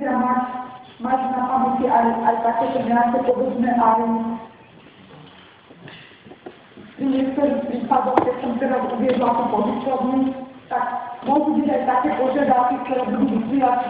Teda más, na pamäti aj, aj takéto nejaké podobné aj pri niektorých prípadoch, keď som teraz uviedla tú požičovný, tak môžu byť aj také požiadavky, ktoré budú vysielať